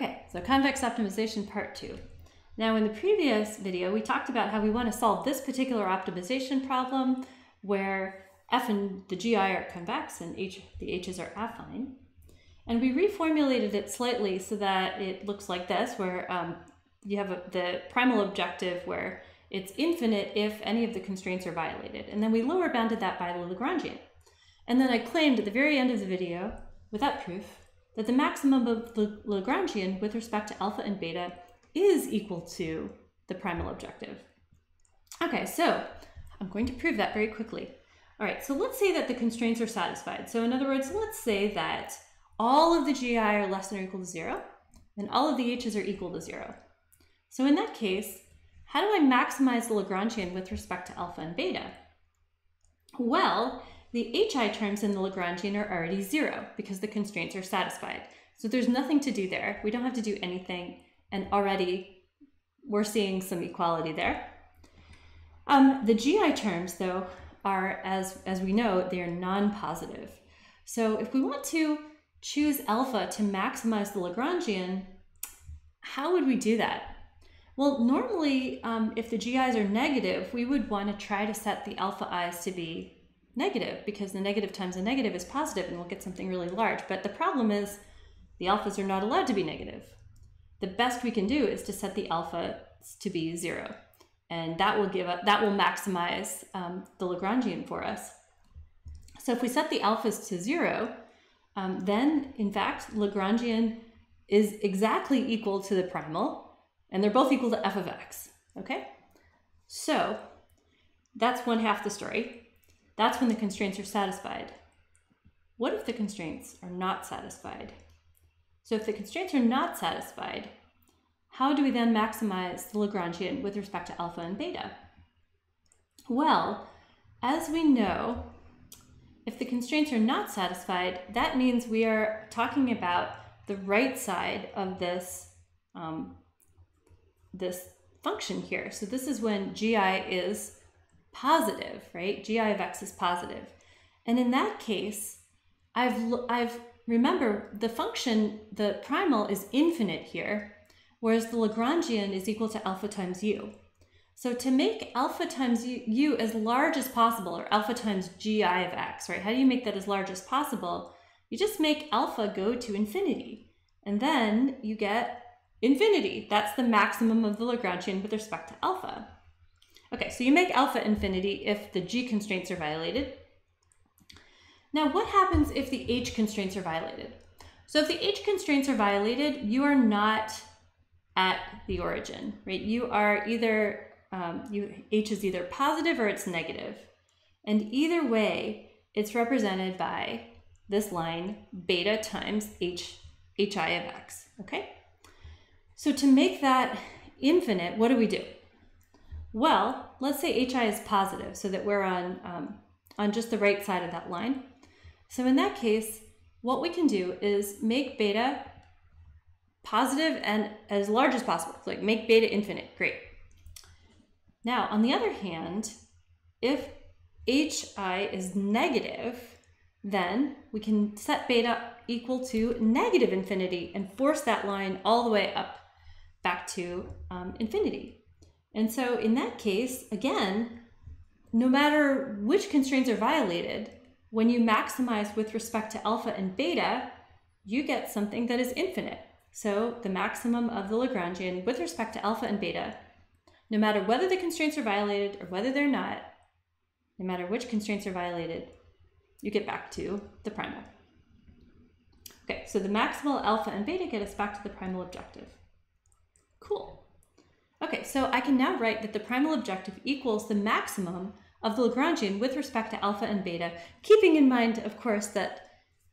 Okay, so convex optimization part two. Now in the previous video, we talked about how we want to solve this particular optimization problem where f and the gi are convex and h, the h's are affine. And we reformulated it slightly so that it looks like this, where um, you have a, the primal objective where it's infinite if any of the constraints are violated. And then we lower bounded that by the Lagrangian. And then I claimed at the very end of the video, without proof, that the maximum of the Lagrangian with respect to alpha and beta is equal to the primal objective. Okay, so I'm going to prove that very quickly. All right, so let's say that the constraints are satisfied. So in other words, let's say that all of the GI are less than or equal to zero, and all of the H's are equal to zero. So in that case, how do I maximize the Lagrangian with respect to alpha and beta? Well, the HI terms in the Lagrangian are already zero because the constraints are satisfied. So there's nothing to do there. We don't have to do anything. And already we're seeing some equality there. Um, the GI terms, though, are, as, as we know, they are non-positive. So if we want to choose alpha to maximize the Lagrangian, how would we do that? Well, normally, um, if the GIs are negative, we would want to try to set the alpha i's to be negative because the negative times the negative is positive and we'll get something really large. But the problem is the alphas are not allowed to be negative. The best we can do is to set the alpha to be zero. And that will give us, that will maximize um, the Lagrangian for us. So if we set the alphas to zero, um, then in fact, Lagrangian is exactly equal to the primal, and they're both equal to f of x, okay? So that's one half the story. That's when the constraints are satisfied. What if the constraints are not satisfied? So if the constraints are not satisfied, how do we then maximize the Lagrangian with respect to alpha and beta? Well, as we know, if the constraints are not satisfied, that means we are talking about the right side of this, um, this function here. So this is when gi is positive, right? gi of x is positive. And in that case, I've, I've remember the function, the primal is infinite here, whereas the Lagrangian is equal to alpha times u. So to make alpha times u, u as large as possible, or alpha times gi of x, right? How do you make that as large as possible? You just make alpha go to infinity. And then you get infinity. That's the maximum of the Lagrangian with respect to alpha. Okay, so you make alpha infinity if the G constraints are violated. Now, what happens if the H constraints are violated? So if the H constraints are violated, you are not at the origin, right? You are either, um, you, H is either positive or it's negative. And either way, it's represented by this line, beta times H, Hi of x, okay? So to make that infinite, what do we do? Well, let's say hi is positive so that we're on, um, on just the right side of that line. So in that case, what we can do is make beta positive and as large as possible. Like make beta infinite, great. Now, on the other hand, if hi is negative, then we can set beta equal to negative infinity and force that line all the way up back to um, infinity. And so in that case, again, no matter which constraints are violated, when you maximize with respect to alpha and beta, you get something that is infinite. So the maximum of the Lagrangian with respect to alpha and beta, no matter whether the constraints are violated or whether they're not, no matter which constraints are violated, you get back to the primal. Okay, so the maximal alpha and beta get us back to the primal objective. So I can now write that the primal objective equals the maximum of the Lagrangian with respect to alpha and beta, keeping in mind, of course, that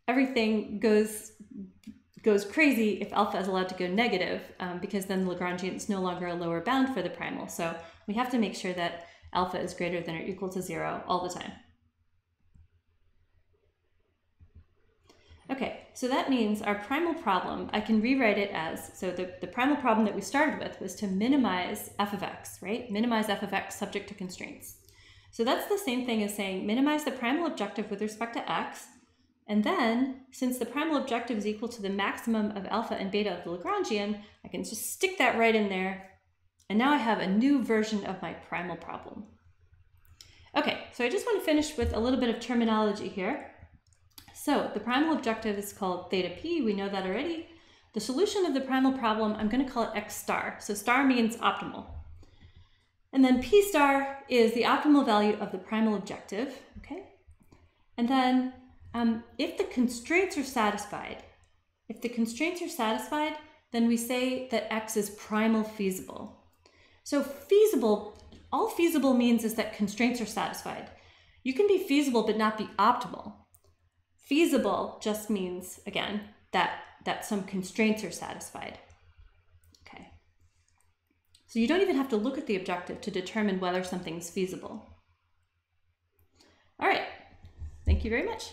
everything goes goes crazy if alpha is allowed to go negative, um, because then the Lagrangian is no longer a lower bound for the primal. So we have to make sure that alpha is greater than or equal to zero all the time. Okay, so that means our primal problem, I can rewrite it as, so the, the primal problem that we started with was to minimize f of x, right? Minimize f of x subject to constraints. So that's the same thing as saying minimize the primal objective with respect to x And then, since the primal objective is equal to the maximum of alpha and beta of the Lagrangian, I can just stick that right in there. And now I have a new version of my primal problem. Okay, so I just want to finish with a little bit of terminology here. So the primal objective is called theta p, we know that already. The solution of the primal problem, I'm going to call it x star. So star means optimal. And then p star is the optimal value of the primal objective, okay? And then um, if the constraints are satisfied, if the constraints are satisfied, then we say that x is primal feasible. So feasible, all feasible means is that constraints are satisfied. You can be feasible but not be optimal. Feasible just means, again, that, that some constraints are satisfied. Okay. So you don't even have to look at the objective to determine whether something's feasible. All right. Thank you very much.